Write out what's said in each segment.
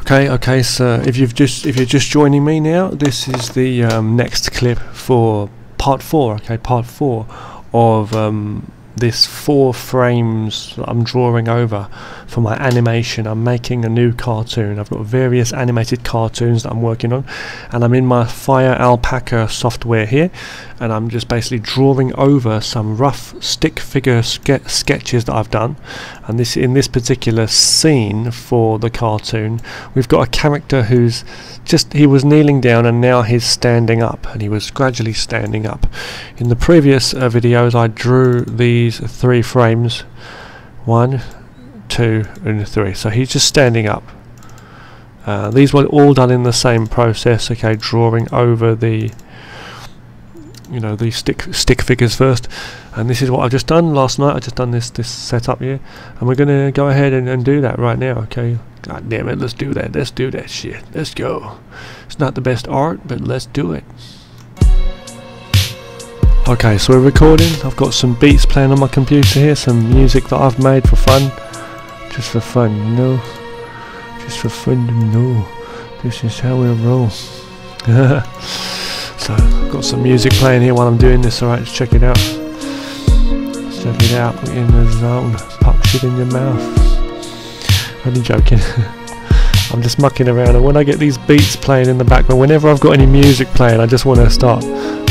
Okay, okay. So if you've just if you're just joining me now, this is the um, next clip for part four. Okay, part four of um, this four frames I'm drawing over for my animation. I'm making a new cartoon. I've got various animated cartoons that I'm working on and I'm in my FireAlpaca software here and I'm just basically drawing over some rough stick figure ske sketches that I've done and this in this particular scene for the cartoon we've got a character who's just he was kneeling down and now he's standing up and he was gradually standing up in the previous uh, videos I drew these three frames one two and three. So he's just standing up. Uh, these were all done in the same process okay drawing over the you know the stick stick figures first. And this is what I've just done last night. I just done this this setup here. And we're gonna go ahead and, and do that right now okay? God damn it let's do that. Let's do that shit. Let's go. It's not the best art but let's do it okay so we're recording I've got some beats playing on my computer here some music that I've made for fun just for fun you know just for fun you know this is how we roll So I've got some music playing here while I'm doing this, alright, let's check it out. Let's check it out, we're in the zone. Pop shit in your mouth. Only joking. I'm just mucking around and when I get these beats playing in the background, whenever I've got any music playing, I just want to start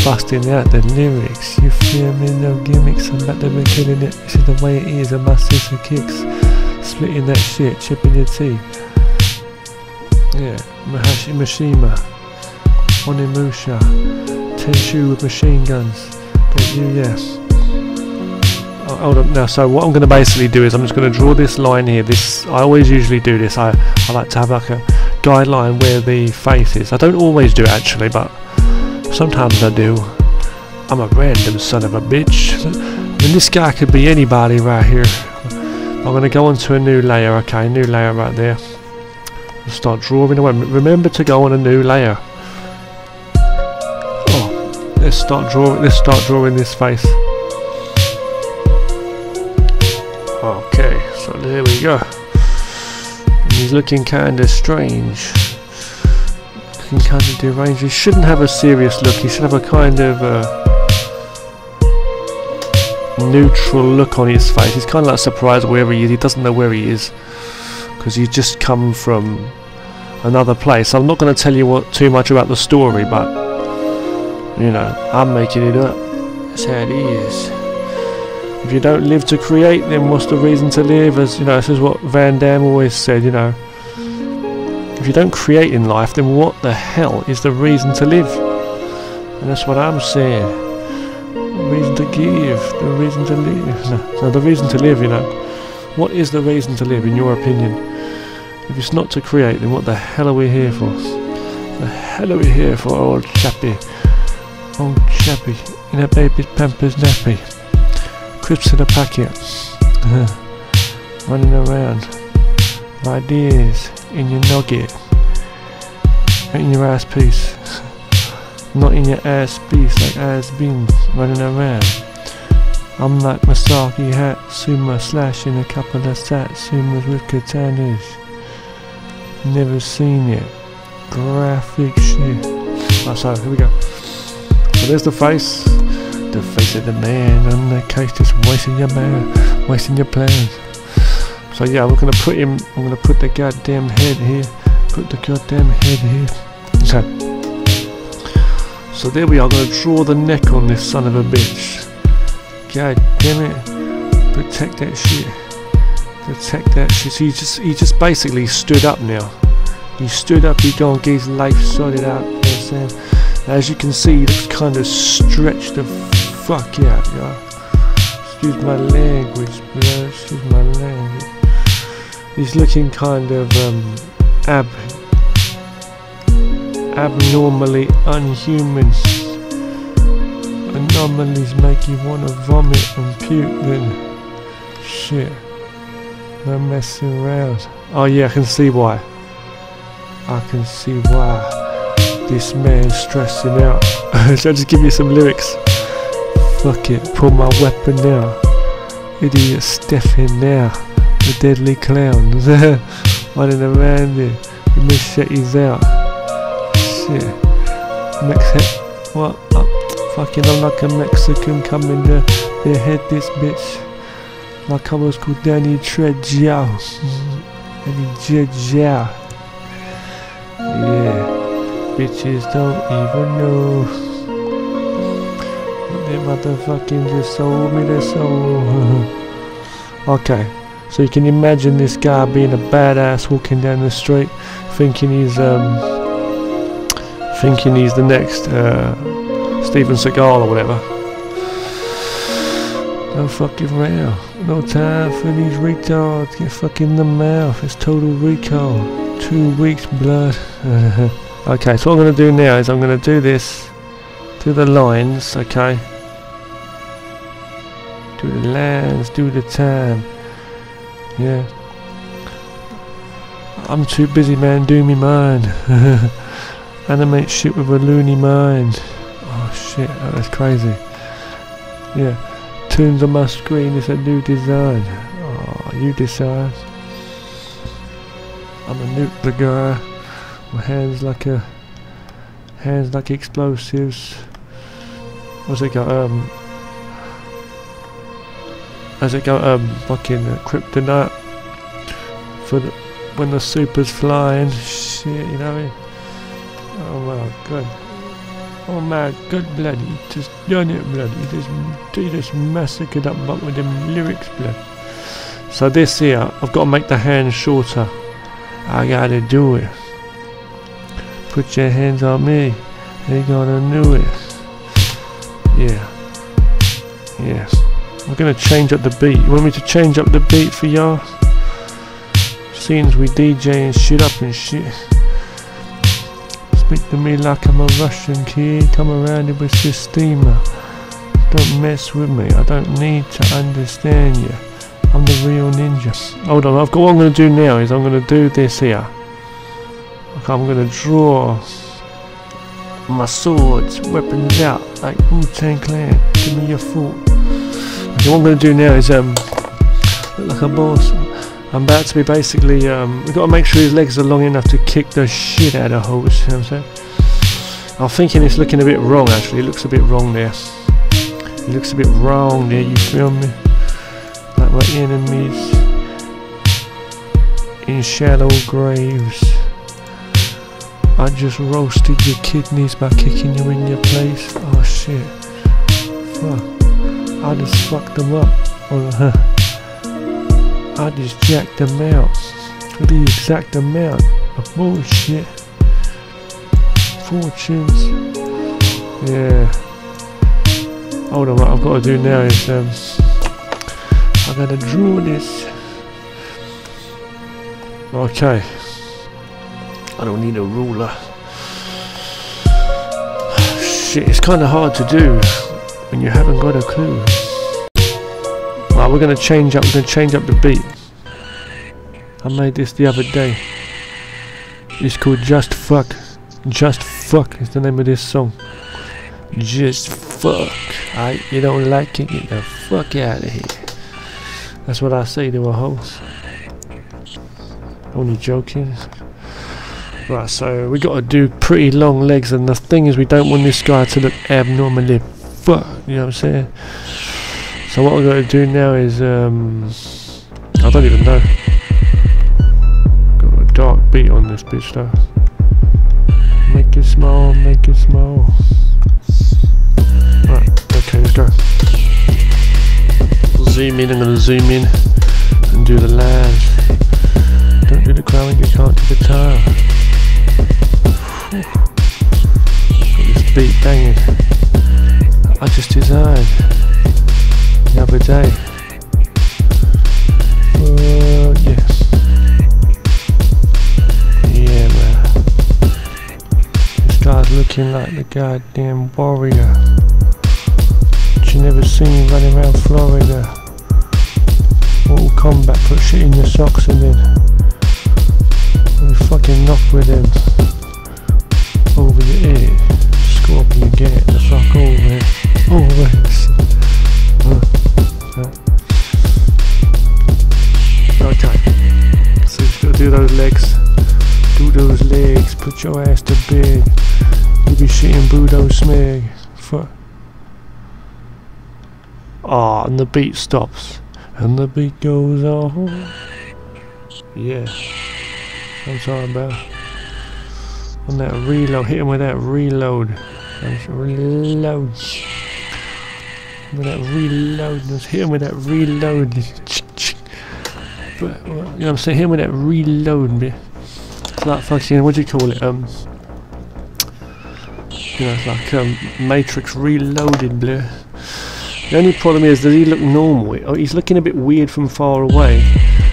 busting out the lyrics. You feel me? No gimmicks, I'm about to be killing it. This is the way it is, and my sister kicks. Splitting that shit, chipping your teeth. Yeah, Mahashi Mishima. Onimusha, Tenshu with machine guns. You, yes. Oh, hold on now. So what I'm going to basically do is I'm just going to draw this line here. This I always usually do this. I I like to have like a guideline where the face is. I don't always do it actually, but sometimes I do. I'm a random son of a bitch. And this guy could be anybody right here. I'm going to go onto a new layer. Okay, new layer right there. Start drawing away. Remember to go on a new layer Oh, let's start drawing let's start drawing this face okay so there we go he's looking kind of strange kind of deranged he shouldn't have a serious look he should have a kind of uh, neutral look on his face he's kind of like surprised wherever he is he doesn't know where he is because he's just come from another place I'm not going to tell you what too much about the story but you know, I'm making it up. That's how it is. If you don't live to create, then what's the reason to live? As you know, this is what Van Damme always said. You know, if you don't create in life, then what the hell is the reason to live? And that's what I'm saying. The reason to give, the reason to live. No, so the reason to live, you know, what is the reason to live in your opinion? If it's not to create, then what the hell are we here for? The hell are we here for, old chappy? old chappy in a baby's pampers nappy. Crisps in a packet. Running around. Ideas in your nugget. In your ass piece. Not in your ass piece like ass beans running around. I'm like Masaki hat, sumo slashing a couple of satsumas with katanas. Never seen it. Graphic shit. Oh, sorry, here we go. So there's the face. The face of the man on the case just wasting your man, wasting your plans. So yeah, we're gonna put him, I'm gonna put the goddamn head here, put the goddamn head here. So, so there we are, gonna draw the neck on this son of a bitch. God damn it, protect that shit. Protect that shit. So he just, he just basically stood up now. He stood up, he gonna get his life sorted out, you know what I'm saying? As you can see, he looks kind of stretched the fuck out, yeah. Excuse my language, bro. Excuse my language. He's looking kind of um, ab abnormally unhuman. Anomalies make you want to vomit and puke. Then shit, no messing around. Oh yeah, I can see why. I can see why. This man's stressing out. Should I just give you some lyrics? Fuck it, pull my weapon now. Idiot Stephen now. The deadly clown. running around there. The machetes out. Shit. Mex what? Uh, fucking I'm like a Mexican coming to their head this bitch. Like I was called Danny Trejo. Danny Trejo. Yeah. Bitches don't even know. They motherfucking just sold me their soul. okay. So you can imagine this guy being a badass walking down the street, thinking he's um, thinking he's the next uh, Steven Seagal or whatever. No fucking around. No time for these retards. Get fucking in the mouth. It's total recall. Two weeks blood. okay, so what I'm going to do now is I'm going to do this. Do the lines, okay. Do the lines, do the time. Yeah. I'm too busy, man, Do me mind. Animate shit with a loony mind. Oh shit, that's crazy. Yeah. Tunes on my screen is a new design. Oh, you decide. I'm a the guy. My hands like a hands like explosives. What's it got? Um as it go um fucking kryptonite for the when the super's flying shit you know? Oh my god. Oh my god blood he just done it blood he just he just massacred up but with them lyrics blood so this here I've got to make the hands shorter. I gotta do it. Put your hands on me. They gonna do it. Yeah. Yes I'm gonna change up the beat. You want me to change up the beat for y'all? Seems we DJ and shit up and shit. Speak to me like I'm a Russian kid. Come around here with your steamer. Don't mess with me. I don't need to understand you. I'm the real ninja. Hold on, I've got what I'm gonna do now is I'm gonna do this here. I'm gonna draw my swords, weapons out like Wu-Tang Clan. Give me your what I'm going to do now is um, look like a boss. I'm about to be basically, um, we've got to make sure his legs are long enough to kick the shit out of holes, you know what I'm saying? I'm thinking it's looking a bit wrong actually, it looks a bit wrong there. It looks a bit wrong there, you feel me? Like my enemies in shallow graves. I just roasted your kidneys by kicking you in your place. Oh shit. Fuck. I just fucked them up. I just jacked them out the exact amount of bullshit. Fortunes. Yeah. Hold on, what I've got to do now is um, I gotta draw this. Okay. I don't need a ruler. Shit, it's kind of hard to do when you haven't got a clue. Right, we're gonna change up. We're gonna change up the beat. I made this the other day. It's called Just Fuck. Just Fuck is the name of this song. Just fuck. I, you don't like it, get the fuck out of here. That's what I say to a host. Only joking. Right, so we got to do pretty long legs, and the thing is, we don't want this guy to look abnormally fuck, you know what I'm saying? So what I'm going to do now is, um, I don't even know. Got a dark beat on this bitch though. Make it small, make it small. Right, okay, let's go. Zoom in, I'm to zoom in and do the land. Don't do the crowing, you can't do the tail. Got this beat banging. I just designed the other day. Uh, yes. Yeah, man. This guy's looking like the goddamn warrior. But you never seen running around Florida. Mortal Kombat, put shit in your socks and then we fucking knock with him over your ear. Scorpion, get it the fuck over always. Okay. So you just gotta do those legs. put your ass to bed. You be shitting Budo Smeg. For Ah, and the beat stops. And the beat goes on. Yeah. I'm talking about. On that reload, hit him with that reload. Reload. With that reload, just hit him with that reload. But, you know what I'm saying? Hit him with that reload. It's like fucking, what do you call it? Um, you know, it's like um, Matrix Reloaded, blue. The only problem is, does he look normal? Oh, he's looking a bit weird from far away.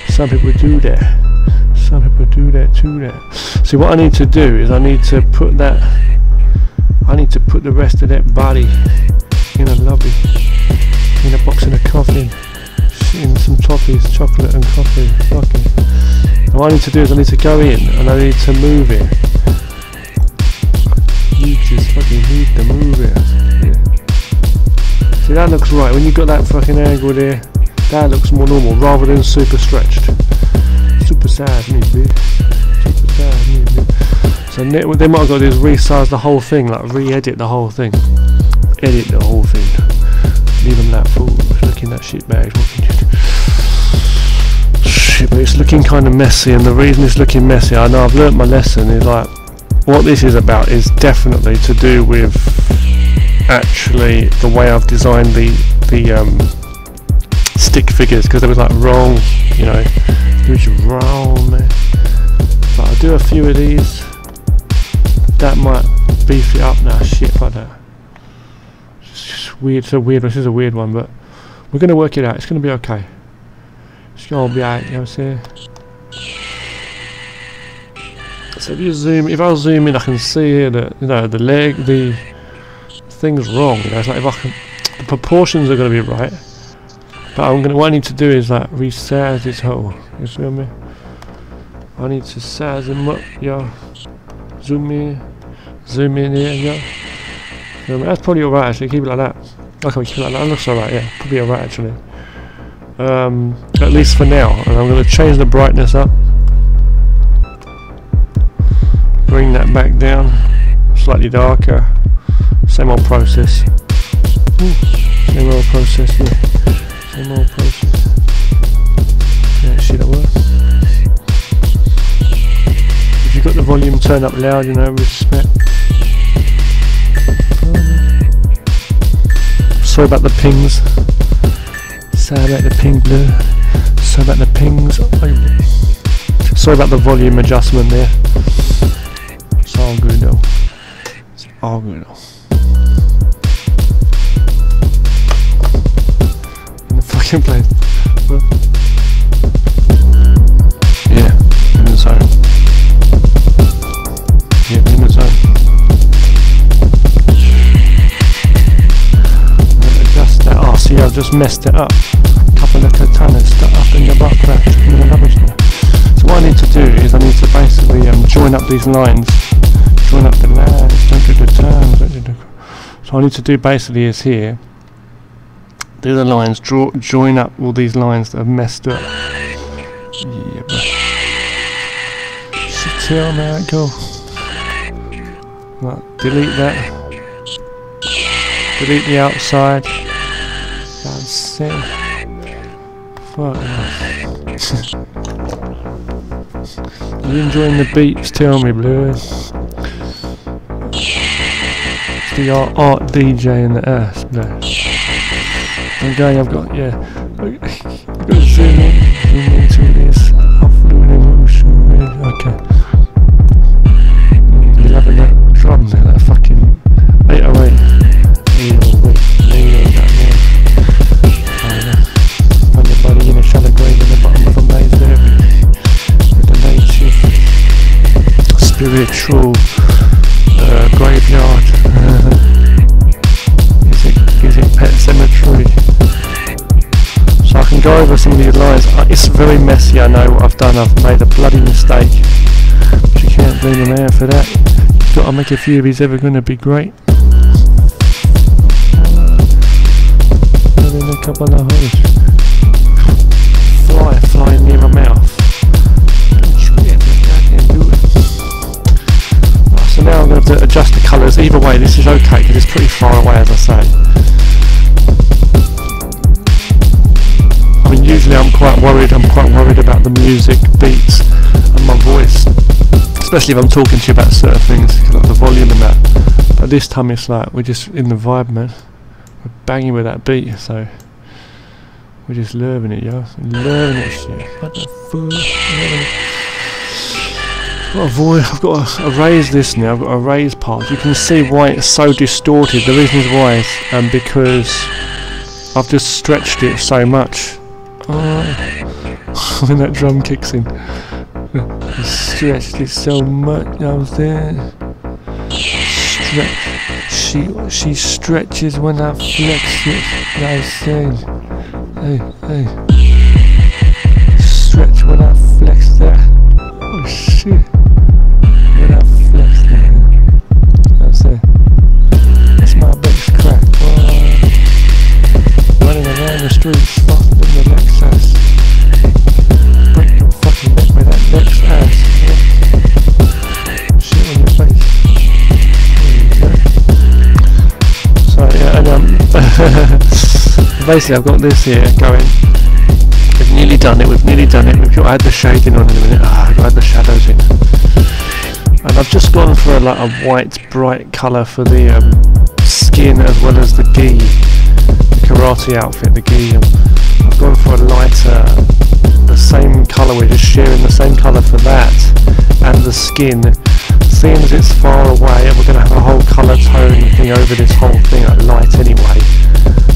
Some people do that. Some people do that too. That. See, what I need to do is I need to put that. I need to put the rest of that body in a lobby, in a box in a coffin, in some toffees, chocolate and coffee. Fucking. what I need to do is I need to go in and I need to move it. You just fucking need to move it. Yeah. See that looks right, when you've got that fucking angle there, that looks more normal rather than super stretched. Super sad, maybe. Super sad, maybe. So what they might have got to do is resize the whole thing, like re-edit the whole thing. Edit the whole thing. Leave them that fool, looking that shit bag. Shit, but it's looking kind of messy, and the reason it's looking messy, I know I've learnt my lesson, is like, what this is about is definitely to do with actually the way I've designed the the um, stick figures because they was like wrong, you know, was wrong. But I'll do a few of these. That might beef it up now. Shit like that. Weird. It's a weird. This is a weird one, but we're gonna work it out. It's gonna be okay. It's gonna be alright. You know what I'm saying? So if you zoom, if I zoom in, I can see that you know the leg, the thing's wrong. You know, it's like if I can, the proportions are going to be right, but I'm going to. What I need to do is like resize this whole. You see me? I need to size them up, yeah. Zoom in, zoom in here, yeah. That's probably alright actually. Keep it like that. Okay, keep it like that. That looks alright. Yeah, probably alright actually. Um, at least for now. And I'm going to change the brightness up. Bring that back down, slightly darker. Same old process. Ooh, same old process, yeah. Same old process. Yeah, shit at work. If you've got the volume turned up loud, you know, respect. Sorry about the pings. Sorry about the ping blue. Sorry about the pings. Sorry about the volume adjustment there. It's all good though. It's all good though. In the fucking place. See, I've just messed it up. Couple of katanas stuck up in the butt crack. So what I need to do is I need to basically um, join up these lines. Join up the lines, don't do the turns, don't do the... So I need to do basically is here do the lines, draw, join up all these lines that have messed up. Yeah, but shit how it go. Right, delete that. Delete the outside. That's it. Fuck you enjoying the beats? Tell me, Blues. It's the art, DJ in the ass, Blues. I'm going, I've got, yeah. I've got to zoom in, zoom into this. Emotion, okay. Very messy, I know what I've done. I've made a bloody mistake. But you can't blame the man for that. You've got to make a few if he's ever going to be great. in a couple of holes. Fly flying near my mouth. Don't you ever goddamn do it. adjust the colours. Either way, this is okay because it's pretty far away, as I say. I mean, usually I'm quite worried. I'm quite worried about the music, beats, and my voice, especially if I'm talking to you about certain things, like the volume and that. But this time it's like we're just in the vibe, man. We're banging with that beat, so we're just loving it, yo. Loving it, shit. What the fuck? Got a voice. I've got to erase this now, I've got to erase parts. You can see why it's so distorted. The reason is why um, because I've just stretched it so much. Oh, when that drum kicks in. I stretched it so much, I was there. Stretch. She, she stretches when I flex it. I said, hey, hey. Stretch when I flex that. Oh shit. streets faster than basically I've got this here going. We've nearly done it. We've nearly done it. We've got to add the shading on in a minute. Ah, I've got to add the shadows in. And I've just gone for a, like a white, bright colour for the um, skin as well as the gi the karate outfit, the gi. I've gone for a lighter, the same colour, we're just sharing the same colour for that and the skin. Seeing as it's far away and we're going to have a whole colour tone thing over this whole thing at light anyway,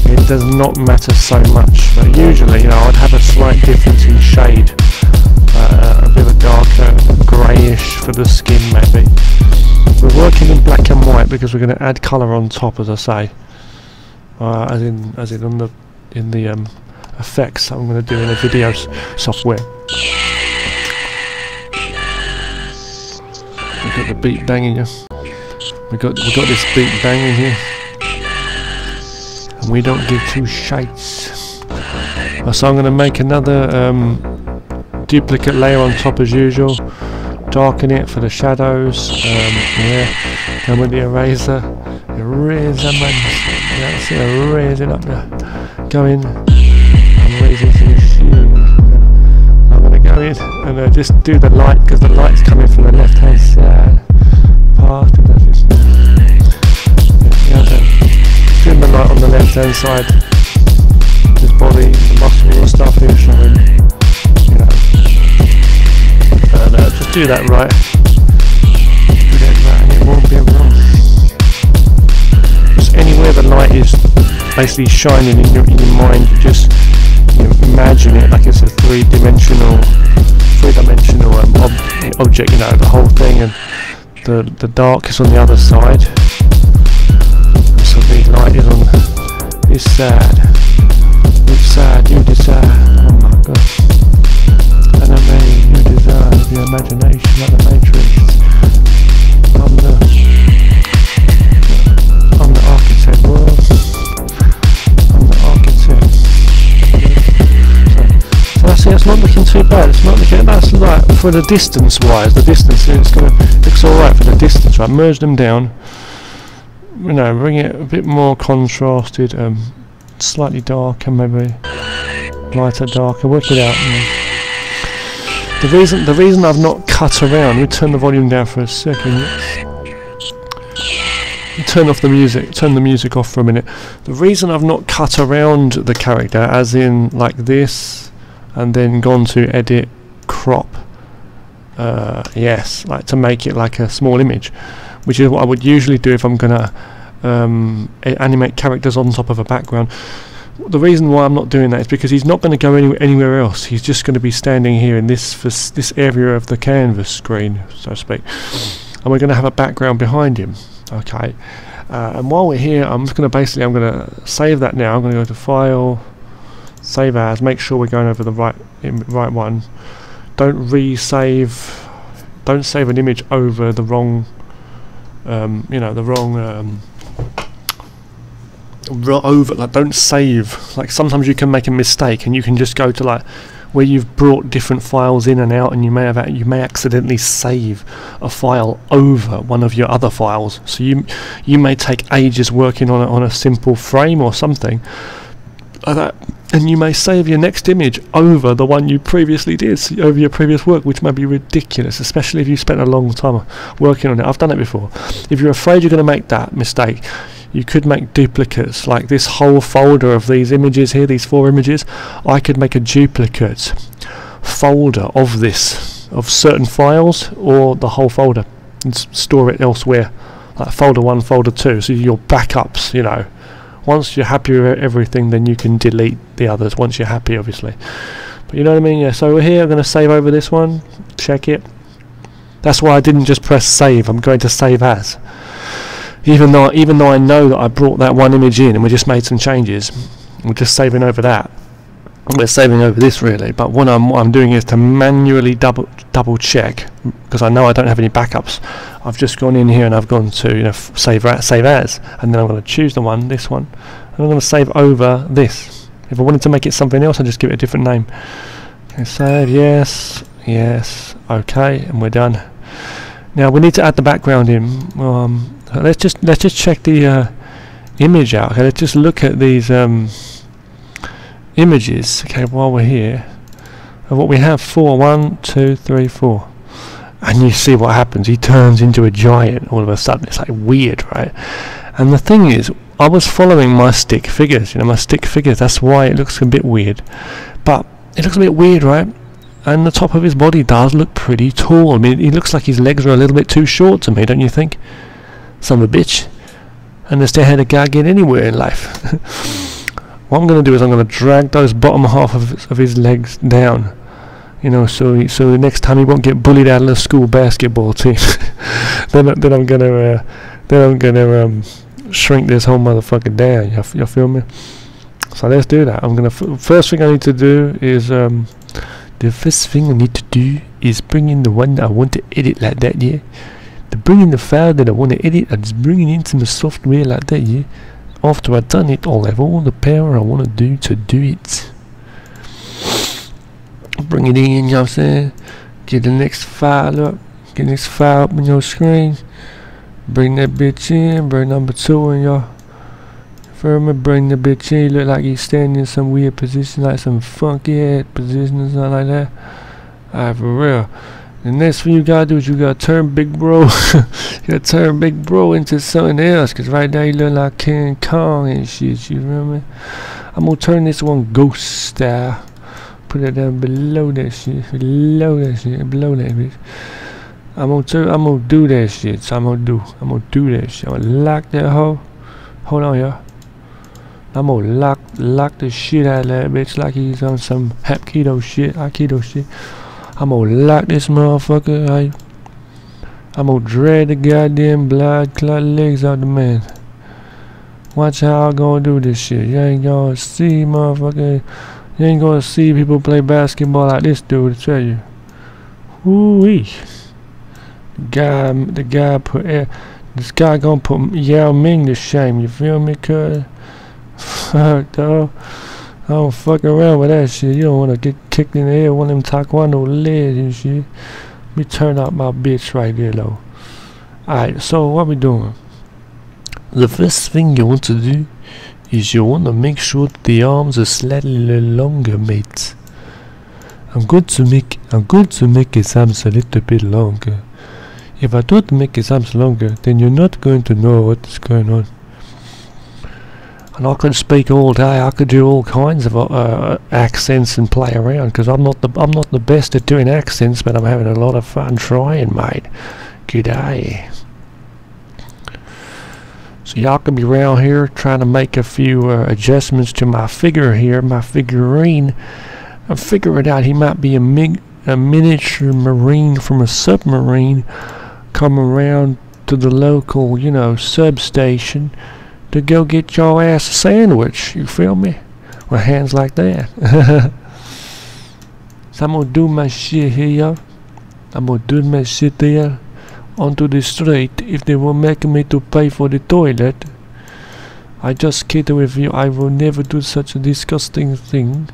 it does not matter so much. But usually, you know, I'd have a slight difference in shade. Uh, a bit of a darker greyish for the skin maybe. We're working in black and white because we're going to add colour on top as I say uh, as in as in on the in the um, effects I'm going to do in the video software. We've got the beat banging us. We got we got this beat banging here, and we don't give two shites. Uh, so I'm going to make another um, duplicate layer on top as usual. Darken it for the shadows. Um, yeah, come with the eraser. Eraser man. Yeah, see, I'm up there. Go in. I'm going to go in and uh, just do the light because the light's coming from the left hand side. Part of that. Yeah, Doing the light on the left hand side. His body, the muscles and stuff here showing. You know. And uh, just do that right. Do that right and it won't be wrong anywhere the light is basically shining in your, in your mind, just imagine it like it's a three-dimensional, three-dimensional um, ob object. You know, the whole thing, and the the dark is on the other side. so the light is on this side. Which side you decide? Oh my god. Mean, you desire your imagination bad. It's not looking. That's like for the distance wise. The distance it's gonna looks all right for the distance. Right, merge them down. You know, bring it a bit more contrasted. Um, slightly darker, maybe lighter, darker. Work it out. The reason the reason I've not cut around. Me turn the volume down for a second. Turn off the music. Turn the music off for a minute. The reason I've not cut around the character, as in like this and then gone to edit crop uh, yes like to make it like a small image which is what I would usually do if I'm gonna um, animate characters on top of a background. The reason why I'm not doing that is because he's not going to go any anywhere else. He's just going to be standing here in this this area of the canvas screen so to speak. And we're going to have a background behind him okay? Uh, and while we're here I'm just going to basically I'm going to save that now. I'm going to go to file save as, make sure we're going over the right right one. Don't re-save, don't save an image over the wrong, um, you know, the wrong, um, over, like don't save, like sometimes you can make a mistake and you can just go to like, where you've brought different files in and out and you may have you may accidentally save a file over one of your other files. So you you may take ages working on a, on a simple frame or something. Like that and you may save your next image over the one you previously did so over your previous work which may be ridiculous especially if you spent a long time working on it. I've done it before. If you're afraid you're going to make that mistake you could make duplicates like this whole folder of these images here these four images. I could make a duplicate folder of this of certain files or the whole folder and store it elsewhere. Like folder 1 folder 2 so your backups you know once you're happy with everything then you can delete the others once you're happy obviously. But you know what I mean? Yeah so we're here I'm going to save over this one. Check it. That's why I didn't just press save I'm going to save as. Even though even though I know that I brought that one image in and we just made some changes we're just saving over that we're saving over this really but what I'm, what I'm doing is to manually double double check because I know I don't have any backups. I've just gone in here and I've gone to you know save save as and then I'm going to choose the one this one and I'm going to save over this. If I wanted to make it something else I'd just give it a different name. Okay, save yes yes okay and we're done. Now we need to add the background in um, let's just let's just check the uh, image out. Okay, let's just look at these um, images. Okay, while we're here, of what we have four, one, two, three, four, and you see what happens. He turns into a giant all of a sudden. It's like weird, right? And the thing is, I was following my stick figures. You know, my stick figures. That's why it looks a bit weird. But it looks a bit weird, right? And the top of his body does look pretty tall. I mean, he looks like his legs are a little bit too short to me, don't you think? son of a bitch. Understand how the guy get anywhere in life. what I'm going to do is I'm going to drag those bottom half of his, of his legs down. You know, so he, so the next time he won't get bullied out of the school basketball team. then then I'm gonna uh, then I'm gonna um, shrink this whole motherfucker down. You, you feel me? So let's do that. I'm gonna first thing I need to do is um, the first thing I need to do is bring in the one that I want to edit like that. Yeah to bring in the file that I want to edit I just bring it into the software like that yeah after I've done it I'll have all the power I want to do to do it. Bring it in you know what I'm saying? Get the next file up get next file up on your screen. Bring that bitch in bring number two in your firm bring the bitch in look like he's standing in some weird position like some funky head position or something like that. Alright for real the next thing you gotta do is you gotta turn Big Bro, you gotta turn Big Bro into something else. Cause right now you look like King Kong and shit. You remember? I'm gonna turn this one ghost style. Put it down below that shit, below that shit, below that bitch. I'm gonna turn, I'm gonna do that shit. So I'm gonna do, I'm gonna do that shit. I'm gonna lock that hoe. Hold on, y'all. I'm gonna lock, lock the shit out of that bitch like he's on some Hapkido shit, Aikido shit. I'm gonna lock this motherfucker. I, I'm gonna drag the goddamn blood clot legs out the man. Watch how I'm gonna do this shit. You ain't gonna see, motherfucker. You ain't gonna see people play basketball like this dude, I tell you. Woo-wee. The guy, the guy put, this guy gonna put Yao Ming to shame, you feel me, cuz? Fuck, dog. I don't fuck around with that shit. You don't want to get kicked in the head one of them taekwondo legs and shit. Let me turn out my bitch right there, though. Alright, so what we doing? The first thing you want to do is you want to make sure the arms are slightly longer, mate. I'm going to make I'm going to make his arms a little bit longer. If I don't make his arms longer, then you're not going to know what is going on and I could speak all day. I could do all kinds of uh, accents and play around because I'm not the I'm not the best at doing accents, but I'm having a lot of fun trying, mate. Good day. So y'all can be around here trying to make a few uh, adjustments to my figure here, my figurine. I'm figuring out he might be a, mig a miniature marine from a submarine come around to the local, you know, substation to go get your ass a sandwich. You feel me? With hands like that. so I'm gonna do my shit here. I'm gonna do my shit there onto the street if they will make me to pay for the toilet. I just kid with you, I will never do such a disgusting thing.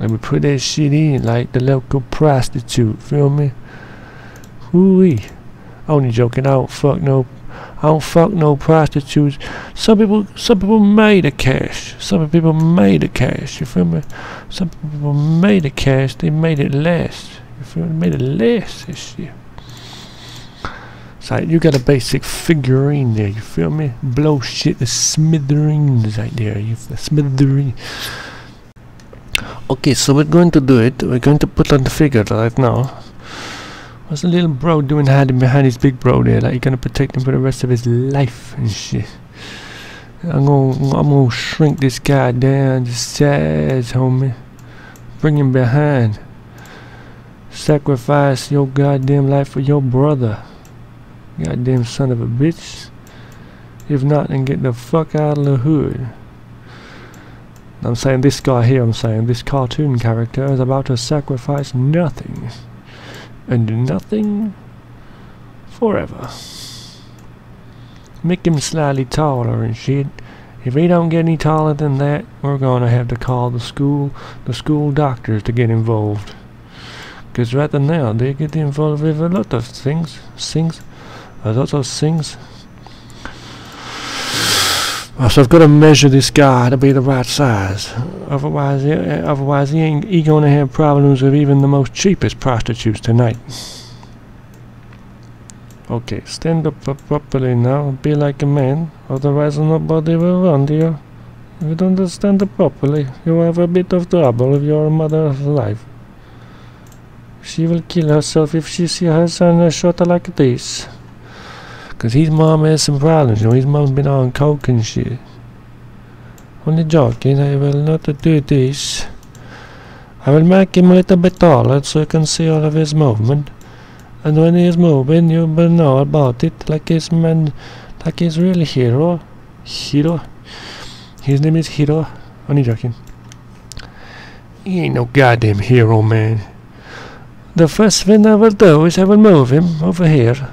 Let me put that shit in like the local prostitute, feel me? Hooey. Only joking, I don't fuck no I don't fuck no prostitutes. Some people some people made a cash. Some people made a cash, you feel me? Some people made a cash, they made it last. You feel me? Made it last this shit. So you got a basic figurine there, you feel me? Blow shit the smithereens right there, you the smithereen. Okay, so we're going to do it. We're going to put on the figure right now. What's the little bro doing hiding behind his big bro there? Like you're gonna protect him for the rest of his life and shit. I'm gonna I'm gonna shrink this guy down to size, homie. Bring him behind. Sacrifice your goddamn life for your brother. Goddamn son of a bitch. If not, then get the fuck out of the hood. I'm saying this guy here, I'm saying this cartoon character is about to sacrifice nothing and do nothing forever. Make him slightly taller and shit. If he don't get any taller than that, we're gonna have to call the school, the school doctors to get involved. Cause right now they get involved with a lot of things, things, a lot of things. So I've got to measure this guy to be the right size. Otherwise, otherwise he ain't he gonna have problems with even the most cheapest prostitutes tonight. Okay, stand up properly now. Be like a man. Otherwise, nobody will run to you. If you don't stand up properly, you have a bit of trouble with your mother's life. She will kill herself if she see her son shot like this. Because his mom has some problems, you know, his mom's been on coke and shit. Only joking, I will not do this. I will make him a little bit taller so you can see all of his movement. And when he is moving, you will know about it, like his man, like his real hero. Hero? His name is Hero. Only joking. He ain't no goddamn hero, man. The first thing I will do is I will move him over here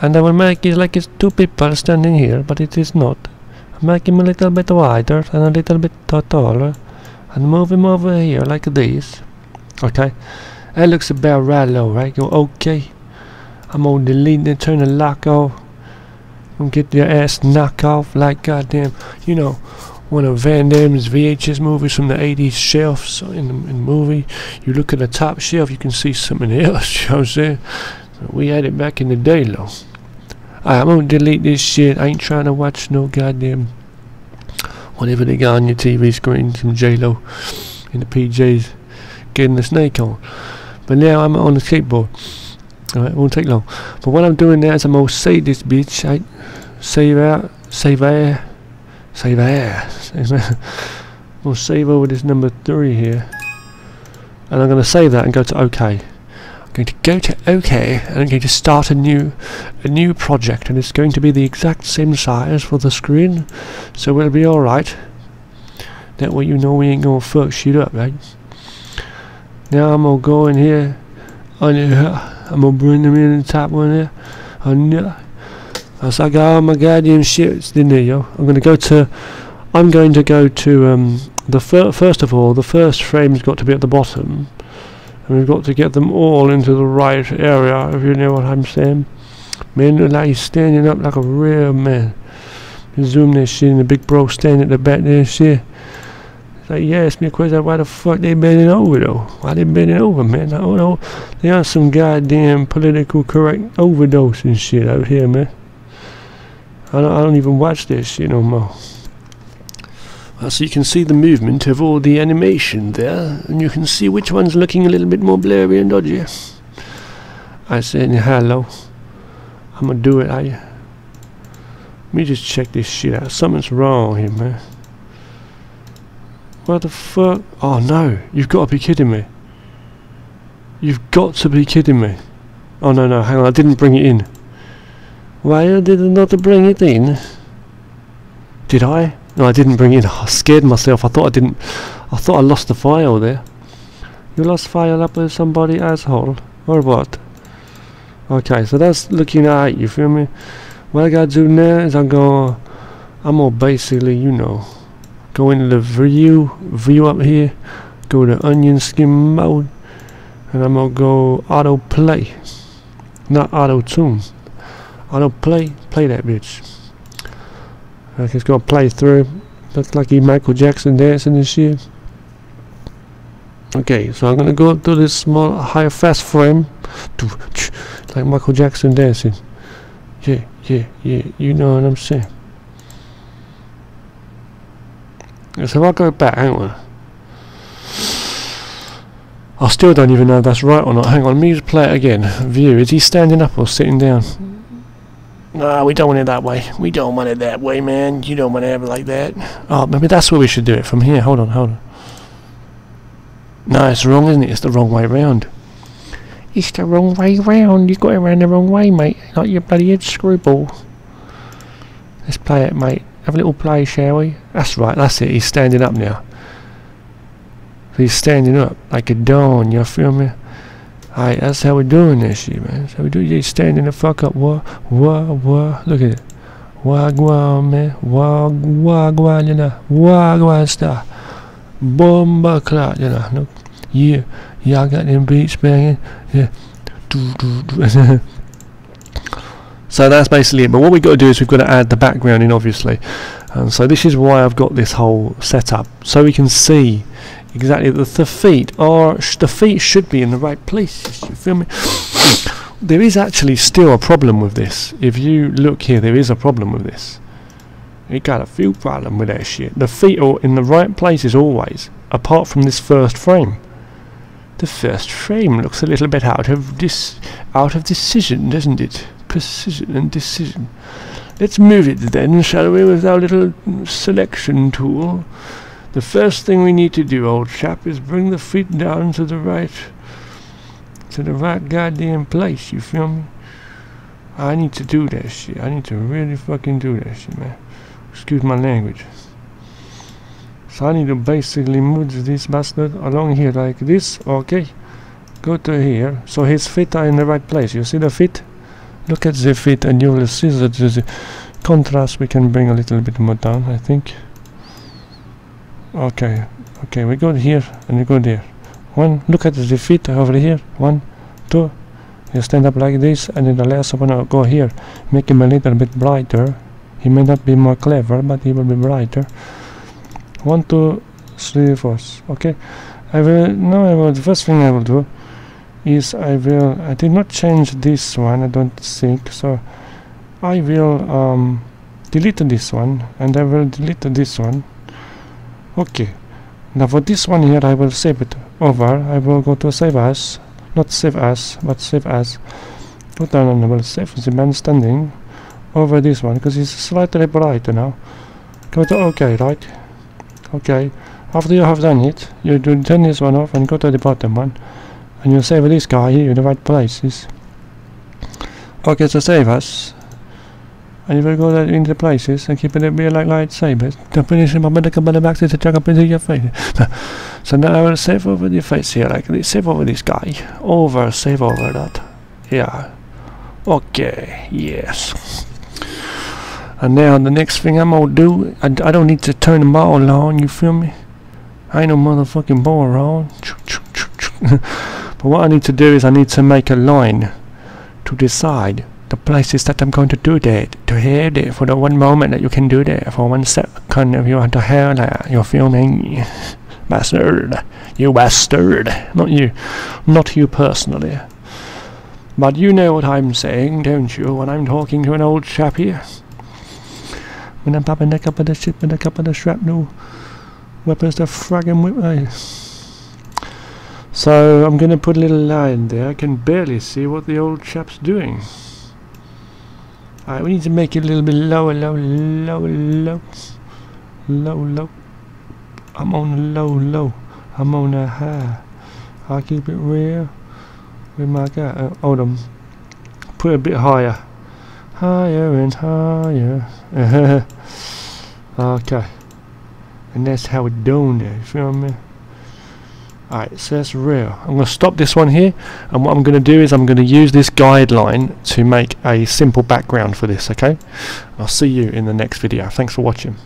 and I will make it like it's two people standing here, but it is not. Make him a little bit wider and a little bit taller, and move him over here like this. Okay, that looks about right low, right? Go okay. I'm gonna delete and turn the lock off. And get your ass knocked off like goddamn, you know, one of Van Damme's VHS movies from the 80s shelves in the, in the movie. You look at the top shelf, you can see something else, you know what I'm saying? We had it back in the day, though. I'm gonna delete this shit. I ain't trying to watch no goddamn whatever they got on your TV screen, some J-Lo in the PJs getting the snake on. But now I'm on the skateboard. Alright, won't take long. But what I'm doing now is I'm gonna save this bitch. I save out, save air, save air. I'm gonna save over this number three here. And I'm gonna save that and go to OK going to go to OK and I'm going to start a new a new project and it's going to be the exact same size for the screen. So it'll be alright that way you know we ain't gonna fuck shit up right? Now I'm gonna go in here. On here I'm gonna bring them in the top one there on there as I got all my goddamn shit in there yo. I'm gonna go to I'm going to go to um the fir first of all the first frame's got to be at the bottom and we've got to get them all into the right area, if you know what I'm saying. Man, like he's standing up like a real man. Zoom this shit and the big bro standing at the back there shit. It's like, yeah, ask me a question, why the fuck they bending over though? Why they bending over, man? I don't know. They on some goddamn political correct overdose and shit out here, man. I don't, I don't even watch this shit no more. Uh, so you can see the movement of all the animation there, and you can see which one's looking a little bit more blurry and dodgy. I said hello. I'm gonna do it, I Let me just check this shit out. Something's wrong here, man. What the fuck? Oh no, you've got to be kidding me. You've got to be kidding me. Oh no, no, hang on, I didn't bring it in. Why did I not bring it in? Did I? No, I didn't bring it in. I scared myself. I thought I didn't. I thought I lost the file there. You lost file up with somebody asshole, or what? Okay, so that's looking at you feel me? What I gotta do now is I'm gonna, I'm gonna basically, you know, go into the view, view up here, go to onion skin mode and I'm gonna go auto play not auto tune auto play play that bitch Uh, like it's gonna play through looks like he Michael Jackson dancing this year. okay so I'm gonna go up to this small higher fast frame like Michael Jackson dancing yeah yeah yeah you know what I'm saying so I'll go back hang on I still don't even know if that's right or not. Hang on, let me just play it again. View, is he standing up or sitting down? No, we don't want it that way. We don't want it that way, man. You don't want to have it like that. Oh, maybe that's where we should do it, from here. Hold on, hold on. No, it's wrong, isn't it? It's the wrong way round. It's the wrong way round. You got it around the wrong way, mate. Like your bloody head screwball. Let's play it, mate. Have a little play, shall we? That's right, that's it. He's standing up now. He's standing up like a dawn, you feel me? Alright, that's how we're doing this shit, man. That's how we do you standing the fuck up. What? What? What? Look at it. Wagwan, man. Wag, wagwan, you know. Wagwan star. Bomba clock, you know. Look. Yeah. I got them beats banging. Yeah. So that's basically it. But what we've got to do is we've got to add the background in, obviously. And so this is why I've got this whole setup. So we can see exactly. The, the feet are the feet should be in the right places you feel me? There is actually still a problem with this. If you look here there is a problem with this. It got a few problem with that shit. The feet are in the right places always apart from this first frame. The first frame looks a little bit out of this out of decision doesn't it? Precision and decision. Let's move it then shall we with our little selection tool the first thing we need to do, old chap, is bring the feet down to the right, to the right goddamn place, you feel me? I need to do that shit. I need to really fucking do that shit, man. Excuse my language. So I need to basically move this bastard along here like this, okay? Go to here. So his feet are in the right place. You see the feet? Look at the feet and you will see that the contrast we can bring a little bit more down, I think. Okay, okay, we go here and we go there. One, look at the feet over here. One, two. You stand up like this, and then the last one will go here. Make him a little bit brighter. He may not be more clever, but he will be brighter. One, two, three, four. Okay. I will now. I will. The first thing I will do is I will. I did not change this one. I don't think so. I will um, delete this one, and I will delete this one okay. Now for this one here I will save it over. I will go to save as not save as but save as. Put down and I will save the man standing over this one because it's slightly brighter now. Go to OK right? Okay after you have done it you do turn this one off and go to the bottom one. And you save this guy here in the right places. Okay so save as and you will go there into places and keep it be like lightsabers. Don't finish in the commander back to chuck up into your face. so now I will save over the face here, like this. Save over this guy. Over, save over that. Yeah. Okay, yes. And now the next thing I'm gonna do, I, I don't need to turn them all on, you feel me? I ain't no motherfucking moron. but what I need to do is I need to make a line to decide the places that I'm going to do that to hear it for the one moment that you can do that for one second if you want to hear that you're filming. Bastard. You bastard. Not you. Not you personally. But you know what I'm saying don't you when I'm talking to an old chap here? When I'm popping a couple of the shit with a couple of the shrapnel weapons to fragging with eh? me so I'm gonna put a little line there. I can barely see what the old chap's doing Alright, we need to make it a little bit lower, low, low, low. Low, low. I'm on the low, low. I'm on a high. I'll keep it real. With my guy. Uh, hold on. Put it a bit higher. Higher and higher. okay. And that's how we're doing it. You feel me? Alright, so that's real. I'm going to stop this one here, and what I'm going to do is I'm going to use this guideline to make a simple background for this, okay? I'll see you in the next video. Thanks for watching.